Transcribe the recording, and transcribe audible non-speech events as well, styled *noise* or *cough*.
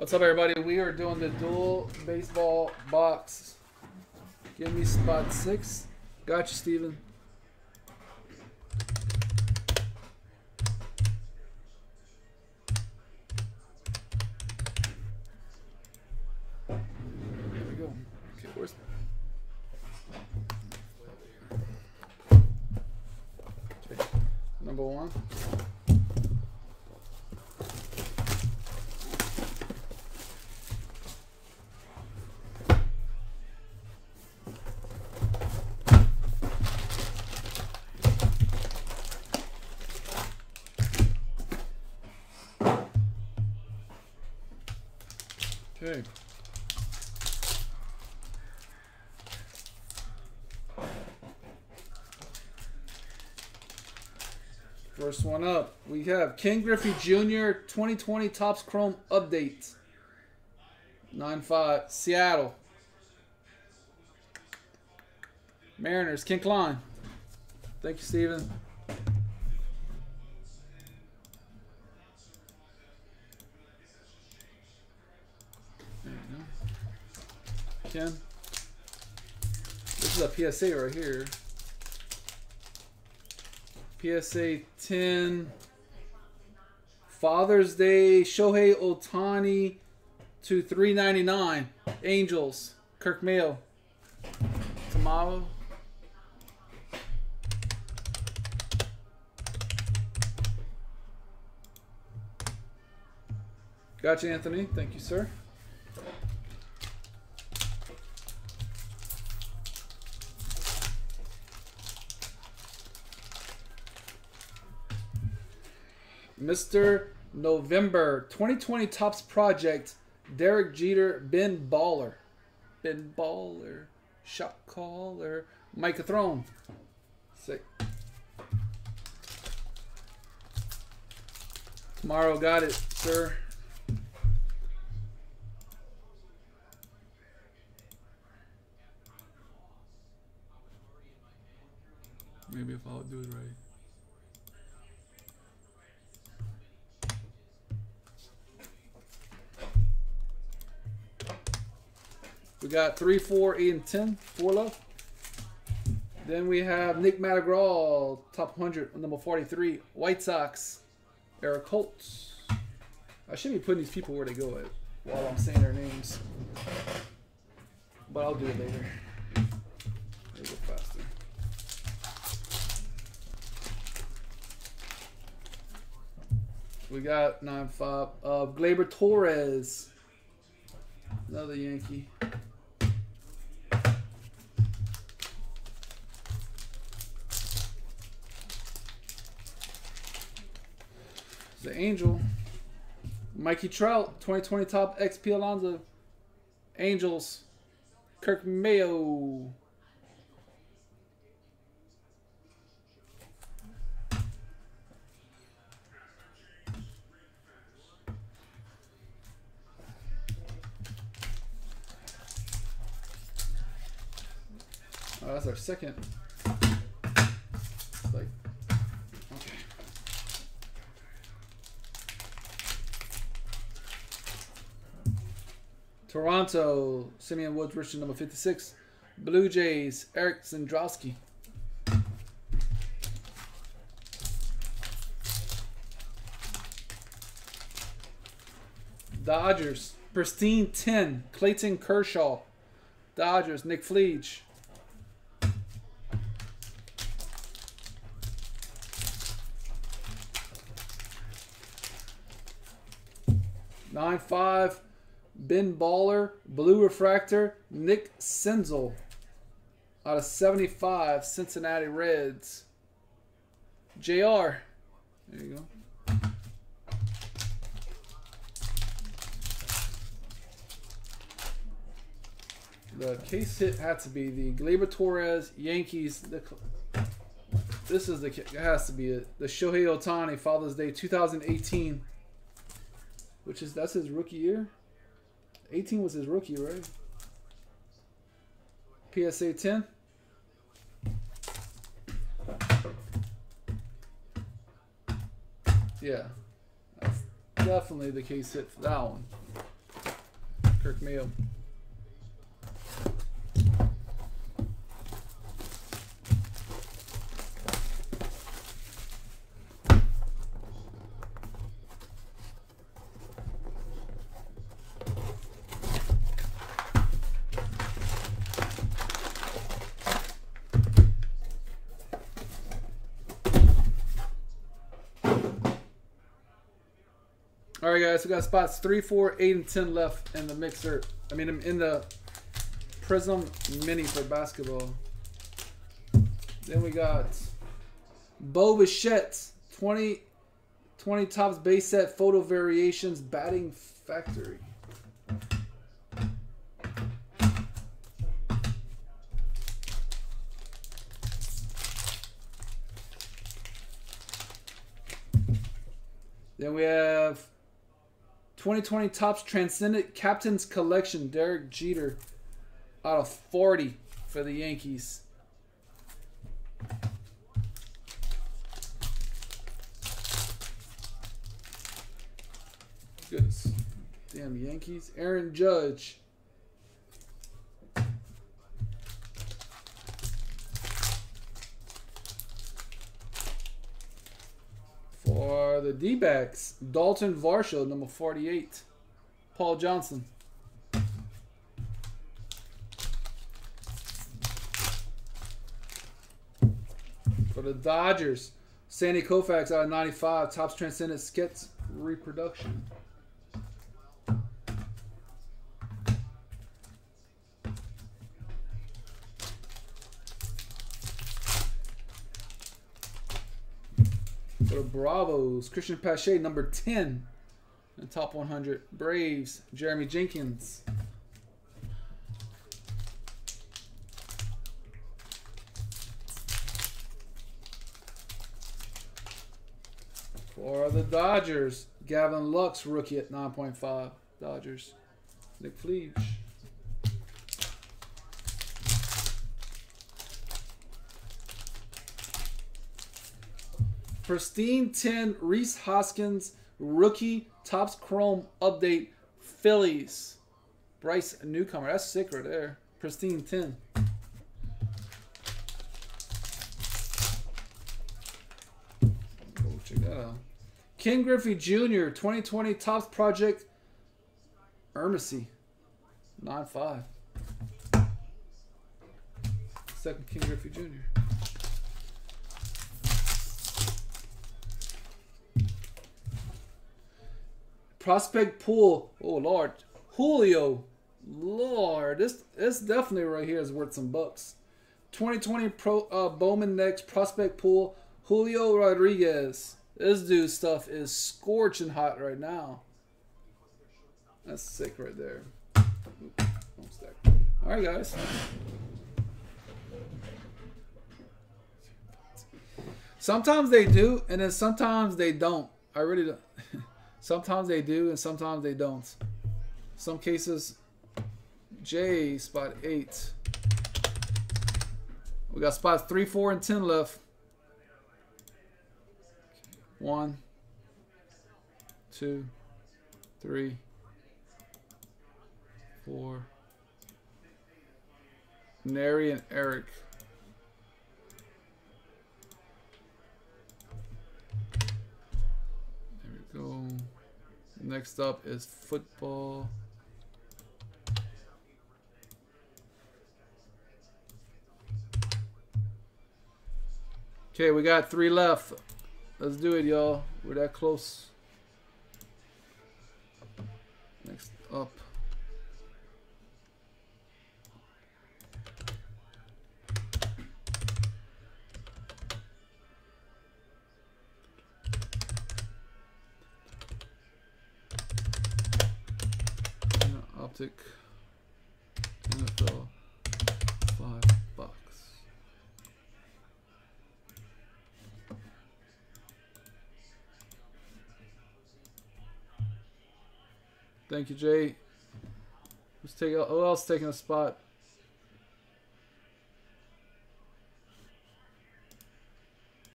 What's up, everybody? We are doing the dual baseball box. Give me spot six. Got you, Steven. There we go. Okay, okay. number one? Okay. First one up, we have Ken Griffey Jr. 2020 Topps Chrome Update. 9-5, Seattle. Mariners, Ken Klein. Thank you, Steven. There you go. Ken. This is a PSA right here. PSA 10. Father's Day, Shohei Ohtani to 399. Angels, Kirk Mayo. Tomorrow. Gotcha, Anthony. Thank you, sir. Mr. November 2020 Topps Project, Derek Jeter, Ben Baller. Ben Baller. Shot caller. Micah Throne. Sick. Tomorrow got it, sir. Maybe if I'll do it right. We got 3, 4, 8, and 10. Four left. Then we have Nick Madrigal, top 100, number 43. White Sox, Eric Colts. I should be putting these people where they go at while I'm saying their names. But I'll do it later. It'll go faster. We got 9-5 of uh, Gleyber Torres. Another Yankee. The Angel. Mikey Trout, 2020 top XP Alonso. Angels. Kirk Mayo. Oh, that's our second. Like, okay. Toronto, Simeon Woods, Richard, number 56. Blue Jays, Eric Zandrowski. Dodgers, Pristine 10, Clayton Kershaw. Dodgers, Nick Fleege. Nine five, Ben Baller, Blue Refractor, Nick Senzel. Out of 75, Cincinnati Reds. JR. There you go. The case hit had to be the Gleyber Torres Yankees. The, this is the it has to be it. The Shohei Ohtani Father's Day 2018, which is that's his rookie year. 18 was his rookie, right? PSA 10. Yeah, that's definitely the case hit for that one. Kirk Mayo. All right, guys, we got spots three, four, eight, and ten left in the mixer. I mean, I'm in the Prism Mini for basketball. Then we got Bo Bichette, 20, 20 Topps base set photo variations batting factory. Then we have 2020 Topps Transcendent Captain's Collection, Derek Jeter, out of 40 for the Yankees. Goodness. Damn Yankees. Aaron Judge. The D-backs, Dalton Varsho, number 48. Paul Johnson. For the Dodgers, Sandy Koufax out of 95, Topps Transcendent Sketch Reproduction. The Bravos, Cristian Pache, number 10 in top 100. Braves, Jeremy Jenkins. For the Dodgers, Gavin Lux, rookie at 9.5. Dodgers. Nick Fleege. Pristine 10, Rhys Hoskins, rookie, Topps Chrome update, Phillies. Bryce Newcomer. That's sick right there. Pristine 10. Oh, check that out. Ken Griffey Jr., 2020 Topps Project, Ermsy. 9-5. Second King Griffey Jr. Prospect pool. Oh Lord, Julio. Lord, this this definitely right here is worth some bucks. 2020 Pro uh, Bowman next prospect pool. Julio Rodriguez. This dude's stuff is scorching hot right now. That's sick right there. All right, guys. Sometimes they do, and then sometimes they don't. I really don't. *laughs* Sometimes they do, and sometimes they don't. Some cases, J spot eight. We got spots three, four, and ten left. One, two, three, four. Nary and Eric. There we go. Next up is football. Okay, we got three left. Let's do it, y'all. We're that close. Next up. Optic NFL five bucks. Thank you, Jay. Who's taking? Who else taking a spot?